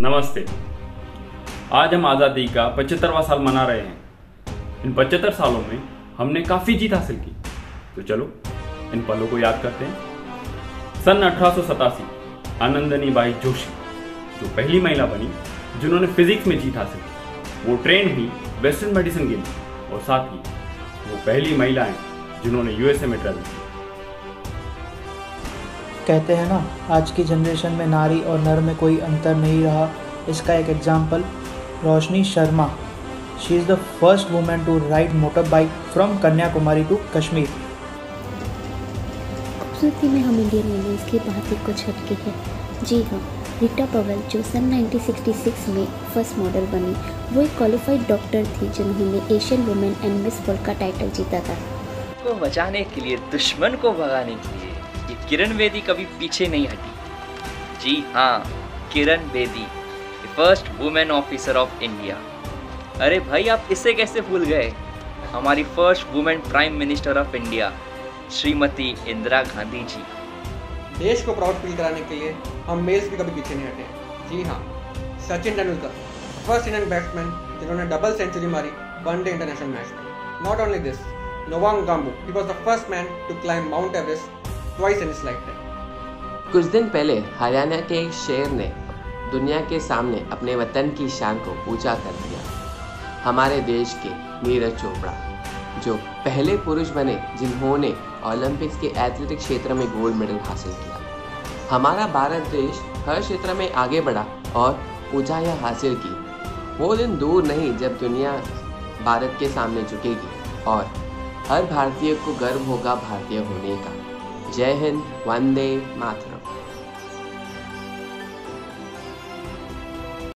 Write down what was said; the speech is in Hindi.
नमस्ते। आज हम आज़ादी का पचहत्तरवा साल मना रहे हैं। इन पचहत्तर सालों में हमने काफ़ी जीत हासिल की। तो चलो, इन पलों को याद करते हैं। सन अठारह आनंदनी बाई जोशी, जो पहली महिला बनी, जिन्होंने फिजिक्स में जीत हासिल की। वो ट्रेन हुई वेस्टर्न मेडिसिन लिए और साथ ही वो पहली महिला हैं जिन्होंने यूएसए में ट्रेवल किया कहते हैं ना आज की जनरेशन में नारी और नर में कोई अंतर नहीं रहा। इसका एक example Roshni Sharma. She is the first women to ride motor bike from Kanyakumari to Kashmir खूबसूरती में हम इंडियन वुमेंस की बात ही कुछ हटके है। जी हाँ रीटा पवल जो सन 1966 में फ़र्स्ट मॉडल बनी वो एक क्वालिफाइड डॉक्टर थी जिन्होंने Asian women and miss world का टाइटल जीता था। को बचाने के लिए दुश्मन को भगाने के लिए। किरण बेदी कभी पीछे नहीं हटी। जी हाँ Kiran Bedi first women officer of India अरे भाई, आप इसे कैसे भूल गए? हमारी first women prime minister of India Shrimati Indira Gandhi ji. देश को प्राउड फील कराने के लिए हम मेल्स भी कभी पीछे नहीं हटे। जी हाँ Sachin Tendulkar first Indian batsman जिन्होंने डबल सेंचुरी मारी वनडे इंटरनेशनल मैच में। Not only this Nawang Gombu he was the first man to climb Mount Everest twice in lifetime कुछ दिन पहले, हरियाणा के एक शेर ने दुनिया के सामने अपने वतन की शान को ऊँचा कर दिया। हमारे देश के नीरज चोपड़ा, जो पहले पुरुष बने, जिन्होंने ओलंपिक्स के एथलेटिक क्षेत्र में गोल्ड मेडल हासिल किया। हमारा भारत देश हर क्षेत्र में आगे बढ़ा और ऊंचाइयाँ हासिल की। वो दिन दूर नहीं, जब दुनिया भारत के सामने झुकेगी और हर भारतीय को गर्व होगा भारतीय होने का। जय हिंद वंदे मातरम।